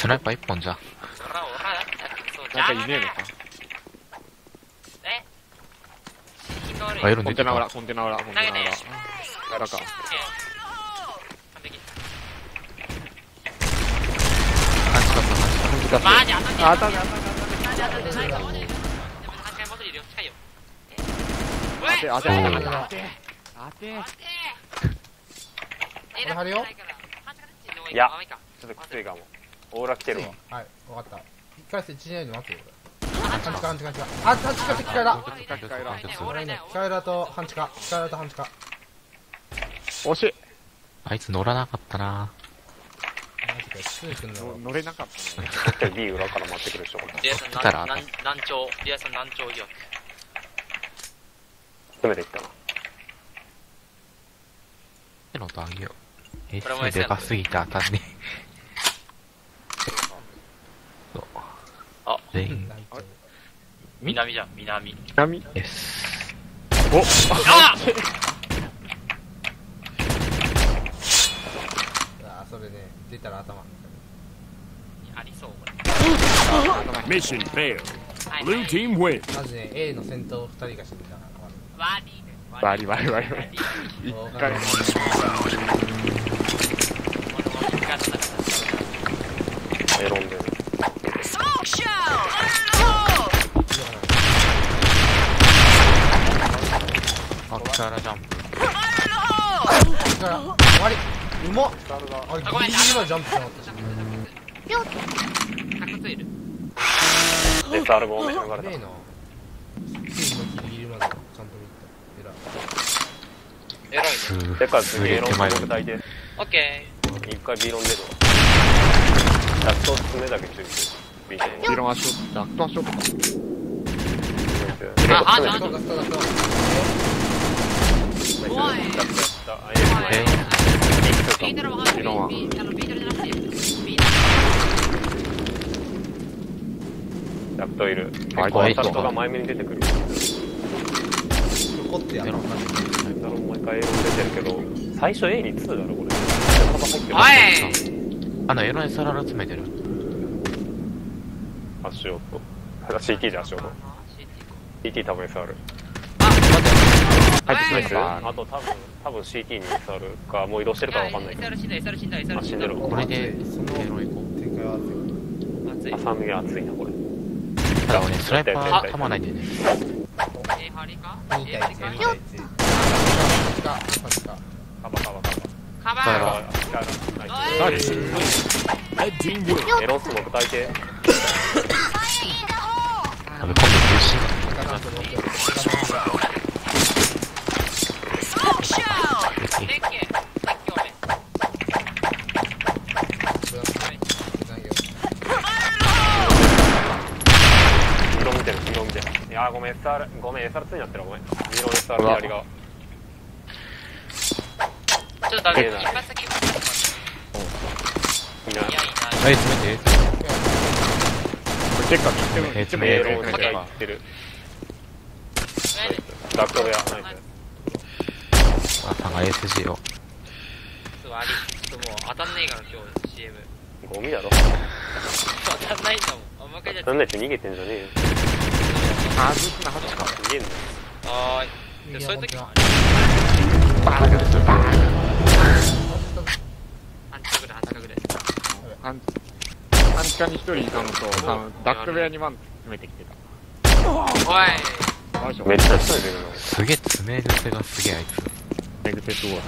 スナイパー一本じゃ。なんかいねえのか。え？あ、エロン出てた。コンテナ裏、コンテナ裏、コンテナ裏。投げて裏か。完璧半近く、半近く。マジ当たってあ、当たる当た当たってないかもねでも8回戻るよ近いよ当て、当て、当て、当て。当て。えこれ貼るよいやちょっときついかも。オーラ来てるわ。はい、わかった。一回戦1年で待つよ、俺。半地下、半地下、半地下。あ、半地下敵からだ。半地下、半地下。俺ね、機械裏と半地下、機械裏と半地下。惜しい。あいつ乗らなかったな乗れなかったね。絶対 B 裏から待ってくるでしょ、これ。リアさん来たら難難聴リアさん難聴疑惑詰めていったな。エロとあげよう。えでかすぎて当たんねえ。そう。あ全員南じゃん南南？S。おああ、それね、出たら頭。ありそうこれ Mission failed. はい Blue team wins. マジね、A の先頭2人が死んだから。ワディバリバリバリバリ。一回。エロンで。あ、キャラジャンプ。だから、終わりうまっあれ、ギリギリまでジャンプしなかったし。タクツイル SR ゴーメンがれたねえ。な。ギリギリまでちゃんと見た。偉い。エロいねでかいす次エロンげえ手前僕抱いて。オッケ一回 B ロン出るわ。ラスト爪だけついてる。B ロン。ビロン足を、ダクト足をあああ。あ、ええビートルわかんないビロンはビーあのビートルじゃなくてビーダクトいる。結はい構アタットが前目に出てくる。残ってやもう一回出てるけど、最初 A に2だろ、これ。あの、エロ SRR 詰めてる。足音。あ CT じゃ足音。CT 多分 SR。はい、はい詰めてる。あと多分、多分 CT に SR か、もう移動してるかわかんないけど。SR 死んだ SR 死んだあ SR 死んこれで、そのエロ展開は熱い。熱い。あ、3ミ熱い。な、これ。う。ただ俺ね、スナイパーたまない。んでね。えハリか2え対1、2ハリか対1。半地下、半地下。カバカバカバ。カバだからーあおい。何 Red team wins. エロンスモーク抱い。て。あの、今度苦しい。だから、その、手が Smoke show! 鉄拳鉄拳おめ色見てる、色見てる。いやーごめん、SR、ごめん、SR2 になってるわごめん。色 SR 左側。ちょっとダメ一発先いないいやいないはい、詰めて。これ結果見ても、え見てもえエロンエロンが行ってる。ダクト部屋、ナイス。あ、なんか SG を。そうありちょっともう当たんないから今日 CM ゴミだろ。当たんないんだもんあんまかじゃなんだって逃げてんじゃねえよ。あ、ずっとな、はずか。逃げんのはーいでそういう時もある半近くで半近くで半半地下に一人いたのと、あのダクト部屋にワン詰めてきてた。おい。めっちゃ人いるの。すげえ詰め癖がすげえあいつ。メグテッドウォー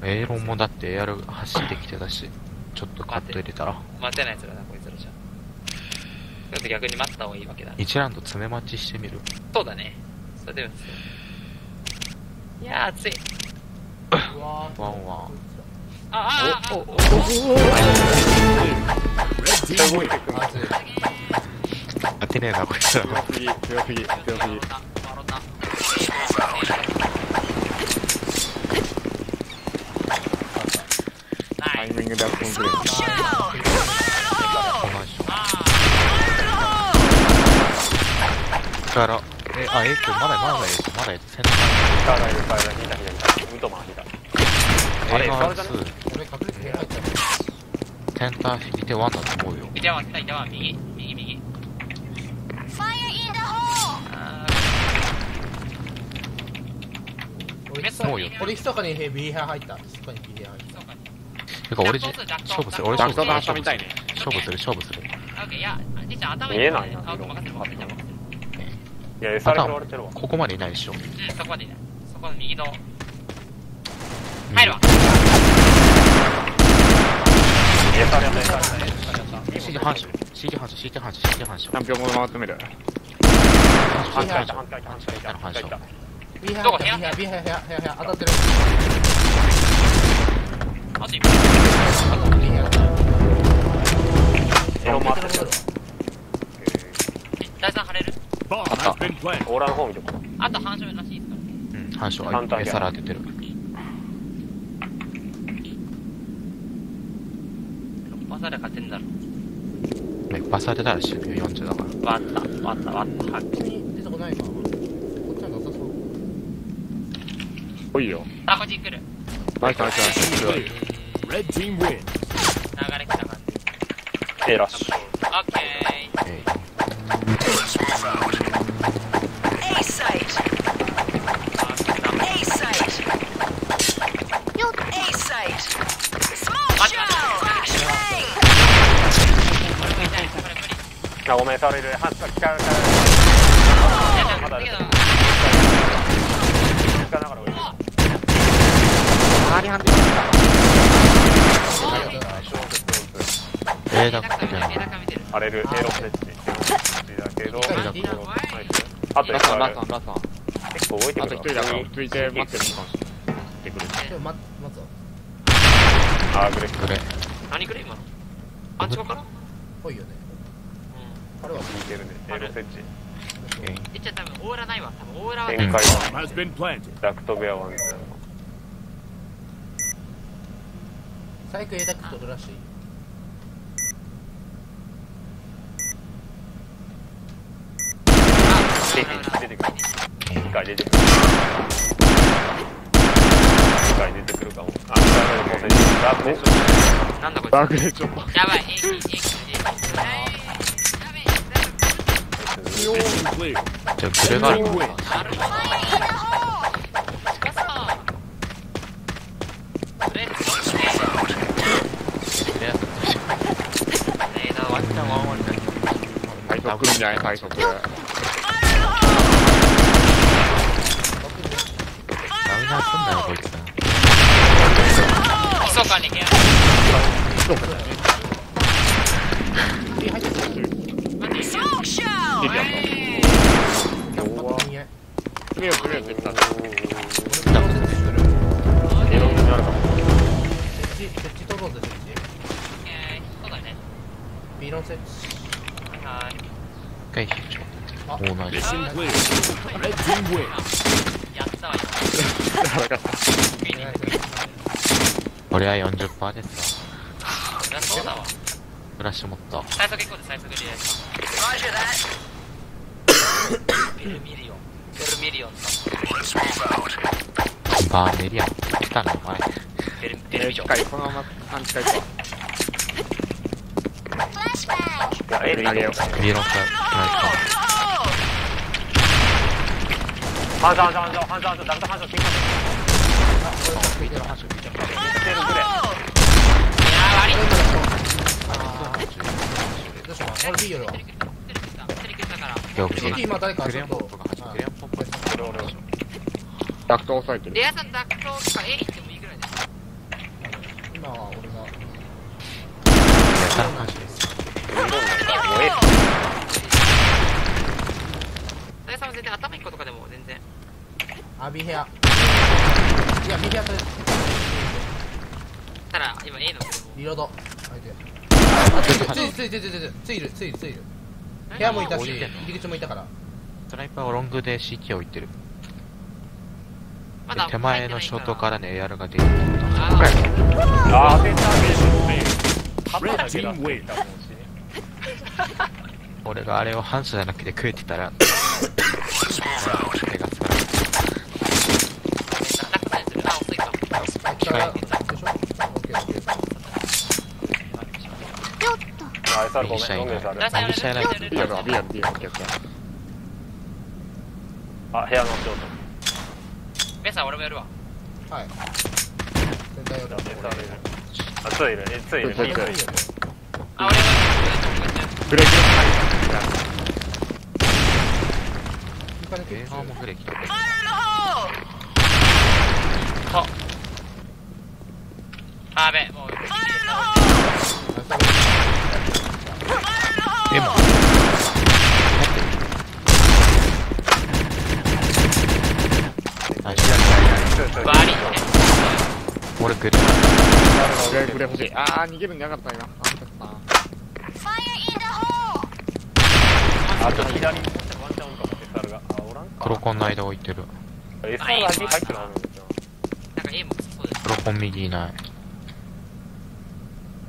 ター。エーロンもだって AR 走ってきてたし、ちょっとカット入れたら。待てないやつらだこいちょっと逆に待った方がいいわけだ1ラウンド詰め待ちしてみる？そうだねそれでもいやー暑いワンワン。ああああ Red team wins. 熱い。当てねえな、こいつら。強すぎ、強すぎ、強すぎ。タイミングでアクションくれる。から、え、あ、えっと、まだ、まだえっと、まだえっと、センタカーライル、カーライル、引いた、引いた、引いた。ウトマン引いた。ー。あれ AR2 SR じゃね俺隠れて入ったのテンター見てワンだと思うよ。いたわ、いたいたわ、右、右、右。Fire in the hole! あ俺メスもうよ俺密かにビーハー入った密かにビーハー入っー、そうか。てか俺じ、勝負する。俺ダ勝負する。勝負する、勝負する。見えないなあ、任せる、任せる、任せる。いや SR 拾われてるわここまでいないでしょ。うん、そこまでいない。そこの右の。入るわ。SR やった SR やった CD 反射。CD 反射、CD 反射、CD 反射チ。ャンピオンも回ってみる。反対いた反対いた反対いた反対いたたビーハーどこ入ったビーハービーハー部屋部屋部屋当たってるあと一ビーハーエロ回ってる第三張れる Been planted. オーラの方見てこうあと反射らしいですから。うん、反射。反対エサラ当ててる。バサラ勝てんだろ。ねバス当てたら死ぬよ、40だから。割った、割った、割った。こっちに出てこないかこっちなんか良さそう来いよ。あ、こっち来る。ナイスナイスナイス。Red team wins. 流れ来た感じ。A ラッシュオッケ!ー。あ、来た。A site! A site! Smoke What? show! Flashbang! これ無理だこれ無理。あごめん SR いる。反対聞かれたいや、じゃあ、まだだけど、聞かながら降りる。周りハンディー、A だだかっけなら見てる、。見てる。荒れる。A ロセッチだけどあとラスワン、ラ SR スワン、ラスワン。結構動いてあくると一人だから、ついて待ってるのかもしれない。てくる。ちょ待待つわあーグレッこれ、何くれ今の？あっちからぽいよねうあれは聞いてるね A ロセッチえん。えっちゃん多分オーラないわ。多分オーラはない。展開は has been planted. ダクト部屋ワンズ最悪 A ダクト取るらしい出て出てくる一回出てくる一回出てくるかもあダークネットなんだこいつ。ダークレッチョン。やばい、じゃあ、ブレがある Team の wins. なるほど。近そう。ブレーキどっちねブレやったとしよえーだ、ワンちゃんワンワンになる。最速来るんじゃない最速。ダメなすんだよ、こいつ。密かに部屋。B 入ってる Smoke show! リビアンえキャンパーにと。次は次は絶対。俺も設置するいろんなにあるかも設置設置取ろうぜ設置ー、えー、そうだね。B 論設置はいはい。一回引いちゃあおうナイス。Mission clear. Red 俺は40%ですわ。そりゃそうだわ。フラッシュ持った。最速行こうぜ、最速で。Roger that. ベルミリオン。ベルミリオン。バーメリアン。来たな、お前。ベル、ベルえミリオン。このまま半近いか。Flashbang! いや A でいいよミロン。か、反射反射反射反射反射ダクト反射金これ見てる話てるグレいやー、悪い。どうしようか俺 B よりはテレビ来た、テレビ来たから。今日、CT 今誰かクレちょっとヨンポップが始まる。クレヨンポップが俺俺俺ダクト押さえてるレ。アさん、ダクトとか A 行ってもいいぐらいです。今は俺がやったら反射です。もう A 大さんは全然頭1個とかでも全然。あ B 部屋いや B 部屋とただ、今 A のリロード。相手。あついる。ついる。ついる。ついる。ついるついる。ついる部屋もいたし入り口もいたから。スナイパーはロングで CT を置いてる。まだで手前のショートからね、AR が出てきた。あーあー当てた Mission 勝っただけだって言ったもんし俺があれを反射じゃなくて食えてたら、手がつかない。中にする。あ、遅いか。入ったらでしょあ SR ごめんロング SR 大さんやる右下やられてるビアルはビアビアオッケーオッケーあ部屋のショーベンさん俺もやるわはい全体よりト SR いるあ2いるえ2いるツーいいよねあ俺が俺がブレーキ床にベーハーもフレキ Fire in the hole! あべもう Fire in the hole! でも。あバリ俺グレブレーキブレーキ欲しい。あー逃げるんじゃなかった今。ンチャンおるかも SR があおらんか黒コンの間置いてる。SR が入ってないのなんかエイムそうです。黒コン右いない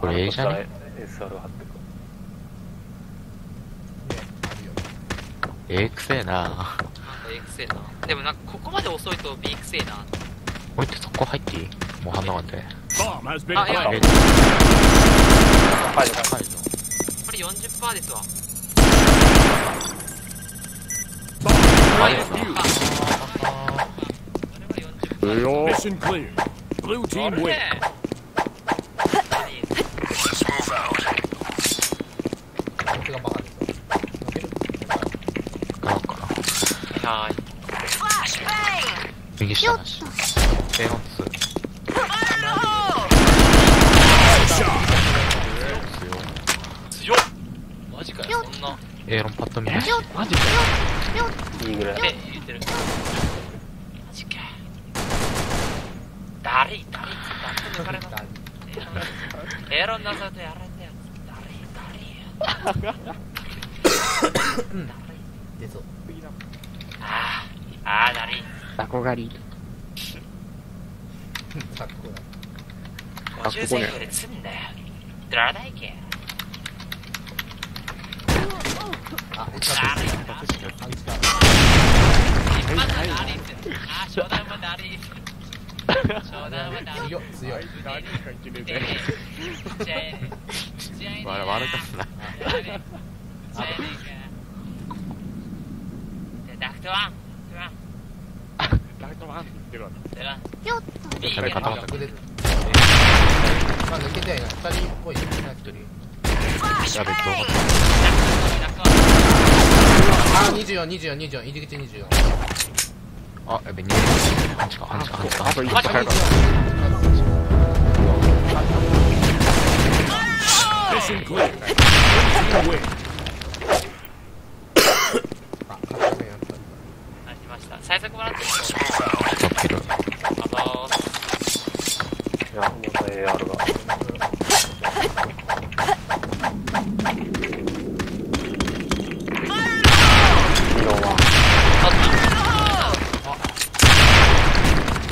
これ A じゃね。SR が張って A くせえな。なんか A くせえな。でもなんかここまで遅いと B くせえな。俺ってそこ入っていい？もう反応がて。Bomb has been あいやいはい高いぞこれ40%ですわ。あれ defused. 俺は40%うよ Mission clear. Blue team win. 僕がバカですよ伸びるなんかなはーい Flashbang! 右下なし A の2 Fire in the hole! 強っ。マジかよ。そんな A 論パッと見なしマジいいぐらいって言ってるマジかだりだりだって抜かれますエロンなさとやられたやつだりだり出そうあーあーだりタコ狩りかっこいい50センチで積んだライトマンって言ってるわでは誰か頭逆で。まあ、抜けてはいない。二人っぽいよ。一人。やべどうあ、24、24、24。入り口24。あやべ2半地か半地か半地かあと一マジ回だ Mission clear. Blue team win. あ、片目やった。あ来ました最速もらっていいですかやってるあのいやもう AR が色は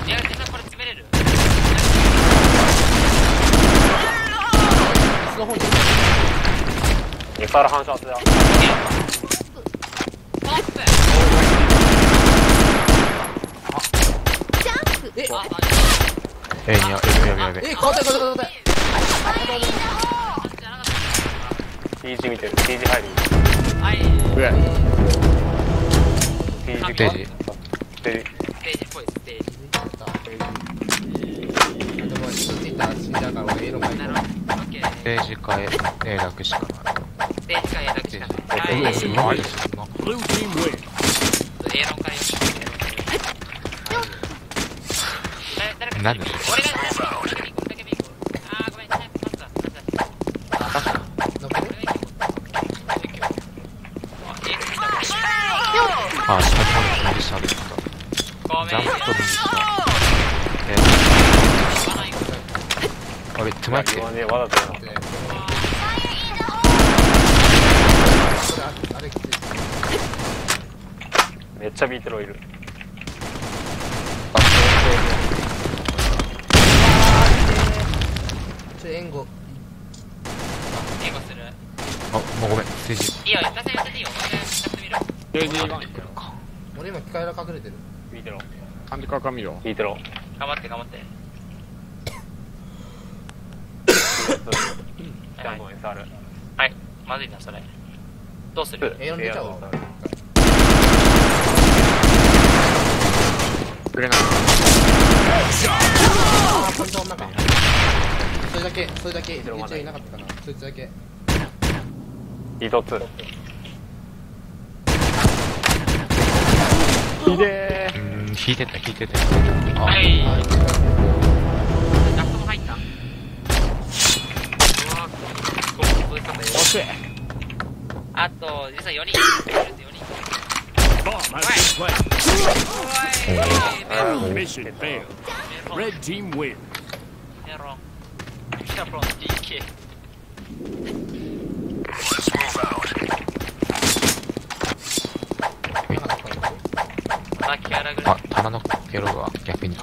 いや全然これ詰めれる椅子の方に。SR 反射圧だポップえ、あ、A にやべやべやべえ、変わった変わった変わった。The hole! じゃなかっ TG 見てる TG 入るたはい上 TG ステージテージステージっぽいステージでも、ついたら死んじゃうから、俺、エロがいいなるほどオッケーページか A だけしかないステージか A だけしかないペはいージありすんな Blue team win. A 論からよし誰かなんで俺が俺だけ俺だけビーコあーごめん待った待った残る俺が行こうあ、A ついた Flashbang! あ下に右下でったごめんジャンプと右下え言わないあれ手前来て言わねえわざとやで、Fire in the hole! これ、ああれ、きつい。めっちゃビートロいるちょ、援護。英語するあもうごめんステージいいよ、出せやってていいよ。俺がやってみる。ページあ出てくるか俺今、機械が隠れてる。ビートロ感じかか見ろビートロ頑張って、頑張って。はい。まずいな、それ。どうする？A の出ちゃうわ、くれない。あー、ポイントの中。それだけ、それだけ、一応いなかったかな。そいつだけ。一つひでうーん、引いてた、引いてた。はい。はい。ダクトも入った。うわぁ、ここ、ここで勝ったよ。遅いあと、実は4人。4人。Bomb has been planted. Mission failed. Red team win. メロン。メロン、DK。さっきあらぐらいあ、。棚のゲロが逆に。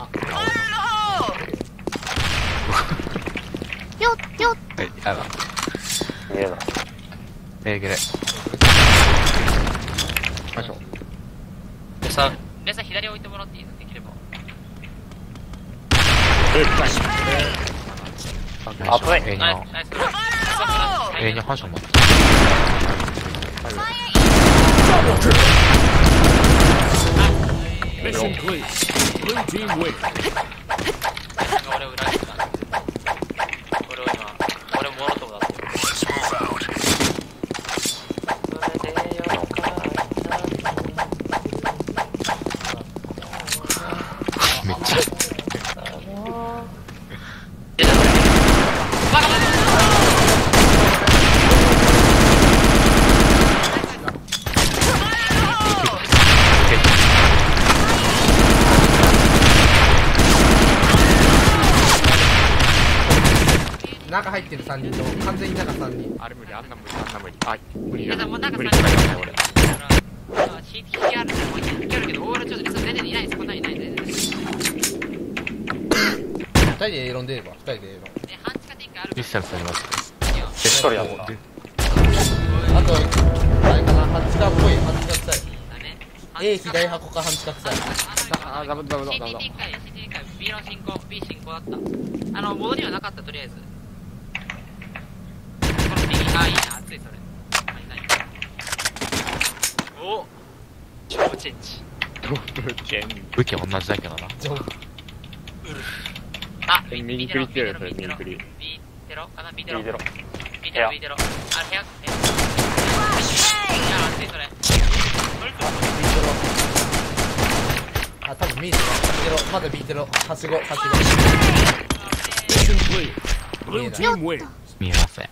え、やだ。見えないえゲレ。ましょう。でさ、皆さん左置いてもらっていいのできれば。あ危ないえにゃナイス、ナイス。えにゃ反射持ってた。Mission clear. Blue team win. 俺を裏切った。俺を今、俺もモロトだって。それでよかっためっちゃ。出たバカバカ中入ってる3人と、完全に中3人。あれ無理、あんな無理、あんな無理。あ、無理皆だ。もう中3無理とか言うね、俺。人。あ、引きあるね。もう引きあるけど、オーラちょっと、全然いないです。こんなにいない。いないいないいない2人で A ロン出れば、2人で A ロン。え、半地下展開あるディスタンスあります。一人やったあと、あれかな、半地下っぽい、半地下臭い。だね。A 左箱か半地下臭い。あ、ダメダメダメダメ CT 回、CT 回、B の進行、B 進行だった。あの、戻りはなかった、とりあえず。この B、あ、いいな、熱い、それ。はいないお超チェンジ。ドブチェン。武器同じだけどな。上あ、え B 右クリ強いよそれ右クリ B テロかな ?B テロ B ゼロ B テロ、B テロ。あ、部屋、え、いや、熱い、それ。それとあ、多分ミーズだ。ビーテロ、まだビーテロ、はしご、はし win. 見えません。